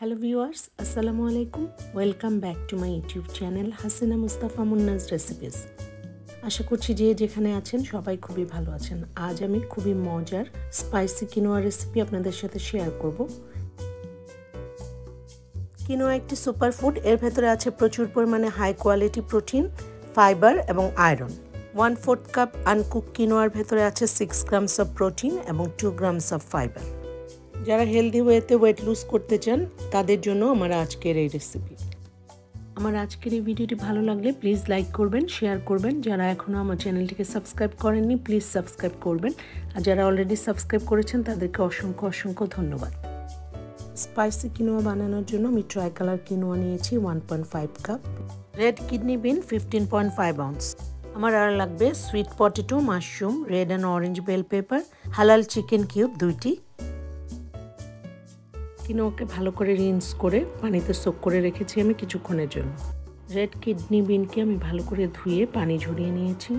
Hello viewers আসসালামু আলাইকুম welcome back to my YouTube channel Hasina Mustafa Munnaz recipes আশা করছি যে যেখানে আছেন সবাই খুবই ভালো আছেন। আজ আমি খুবই মজার স্পাইসি কিনোয়া রেসিপি আপনাদের সাথে শেয়ার করব। কিনোয়া একটি সুপার ফুড এর ভেতরে আছে প্রচুর পরিমাণে হাই কোয়ালিটি প্রোটিন ফাইবার এবং iron one fourth cup uncook কিনোয়ার ভেতরে আছে সিক্স গ্রামস অফ প্রোটিন এবং টু গ্রামস অফ ফাইবার যারা হেলদি ওয়েতে ওয়েট লুজ করতে চান তাদের জন্য আমার আজকের এই রেসিপি আমার আজকের এই ভিডিওটি ভালো লাগলে প্লিজ লাইক করবেন শেয়ার করবেন। যারা এখনও আমার চ্যানেলটিকে সাবস্ক্রাইব করেননি প্লিজ সাবস্ক্রাইব করবেন। আর যারা অলরেডি সাবস্ক্রাইব করেছেন তাদেরকে অসংখ্য অসংখ্য ধন্যবাদ। স্পাইসি কিনোয়া বানানোর জন্য আমি ট্রাই কালার কিনোয়া নিয়েছি one point five cup red kidney bean fifteen point five ounce আমার আর লাগবে sweet potato mushroom red and orange bell pepper হালাল চিকেন কিউব দুইটি। কিনোয়াকে ভালো করে রিন্স করে পানিতে সোক করে রেখেছি আমি কিছুক্ষণের জন্য। রেড কিডনি বিনকে আমি ভালো করে ধুয়ে পানি ঝরিয়ে নিয়েছি।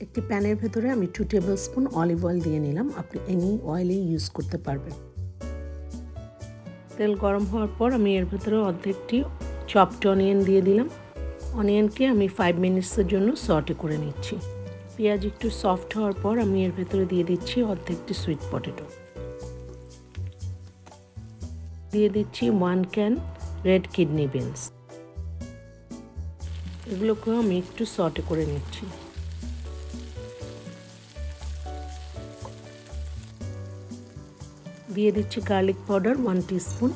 একটি প্যানের ভেতরে আমি two tablespoon olive oil দিয়ে নিলাম। আপনি এনি অয়েলেই ইউজ করতে পারবেন। তেল গরম হওয়ার পর আমি এর ভেতরে অর্ধেকটি চপড অনিয়ন দিয়ে দিলাম। অনিয়নকে আমি ফাইভ মিনিটসের জন্য সটে করে নিচ্ছি। পেঁয়াজ একটু সফট হওয়ার পর আমি এর ভেতরে দিয়ে দিচ্ছি অর্ধেকটি সুইট পটেটো দিয়ে দিচ্ছি one can red kidney beans এগুলোকেও আমি একটু সটে করে নিচ্ছি। দিয়ে দিচ্ছি garlic powder one teaspoon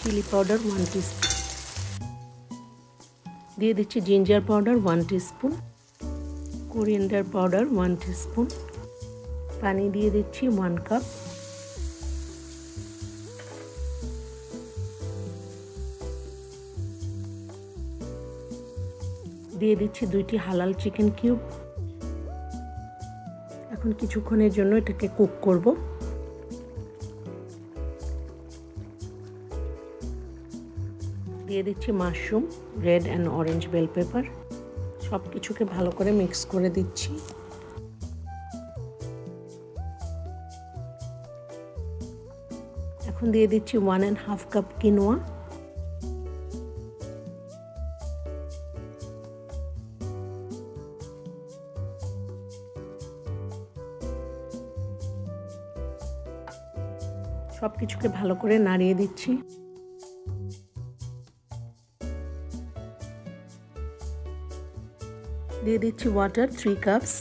chilli powder one teaspoon দিয়ে দিচ্ছি ginger powder one teaspoon coriander powder one teaspoon পানি দিয়ে দিচ্ছি ওয়ান কাপ দিয়ে দিচ্ছি দুইটি হালাল চিকেন কিউব। এখন কিছুক্ষণের জন্য এটাকে কুক করব। দিয়ে দিচ্ছি mushroom, red and orange bell pepper. সব কিছুকে ভালো করে মিক্স করে দিচ্ছি। এখন দিয়ে দিচ্ছি one and half cup quinoa. সব কিছুকে ভালো করে নাড়িয়ে দিচ্ছি। দিয়ে দিচ্ছি ওয়াটার থ্রি কাপস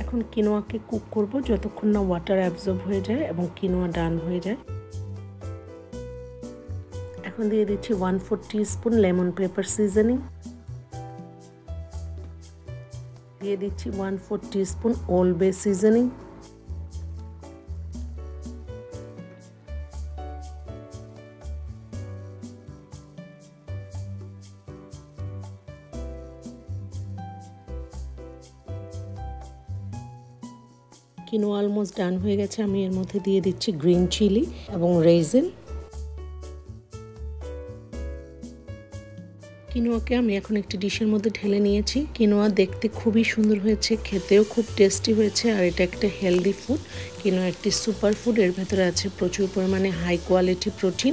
এখন কিনোয়াকে কুক করব যতক্ষণ না ওয়াটার অ্যাবজর্ব হয়ে যায় এবং কিনোয়া ডান হয়ে যায়। এখন দিয়ে দিচ্ছি one four spoon lemon pepper seasoning দিয়ে দিচ্ছি ওয়ান ফোর স্পুন ওল বে সিজনিং কিনো অলমোস্ট ডান হয়ে গেছে। আমি এর মধ্যে দিয়ে দিচ্ছি গ্রিন চিলি এবং রেজিন কিনোয়াকে আমি এখন একটি ডিশের মধ্যে ঢেলে নিয়েছি। কিনোয়া দেখতে খুবই সুন্দর হয়েছে, খেতেও খুব টেস্টি হয়েছে আর এটা একটা হেলদি ফুড কিনোয়া একটি সুপার ফুড এর ভেতরে আছে প্রচুর পরিমাণে হাই কোয়ালিটি প্রোটিন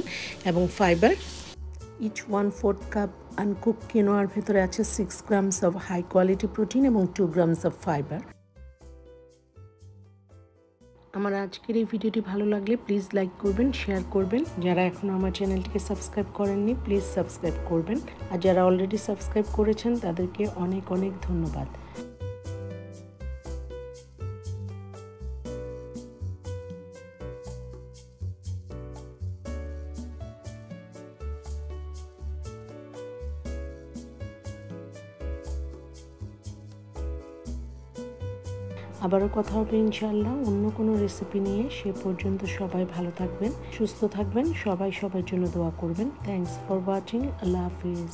এবং fibre each one fourth cup uncook কিনোয়ার ভেতরে আছে six grams of high quality protein এবং টু গ্রামস অফ ফাইবার আমার আজকের এই ভিডিওটি ভালো লাগলে প্লিজ লাইক করবেন শেয়ার করবেন। যারা এখনও আমার চ্যানেলটিকে সাবস্ক্রাইব করেননি প্লিজ সাবস্ক্রাইব করবেন। আর যারা অলরেডি সাবস্ক্রাইব করেছেন, তাদেরকে অনেক অনেক ধন্যবাদ। আবারও কথা হবে ইনশাল্লাহ অন্য কোনো রেসিপি নিয়ে সে পর্যন্ত সবাই ভালো থাকবেন, সুস্থ থাকবেন। সবাই সবার জন্য দোয়া করবেন। থ্যাংকস ফর ওয়াচিং আল্লাহ হাফিজ।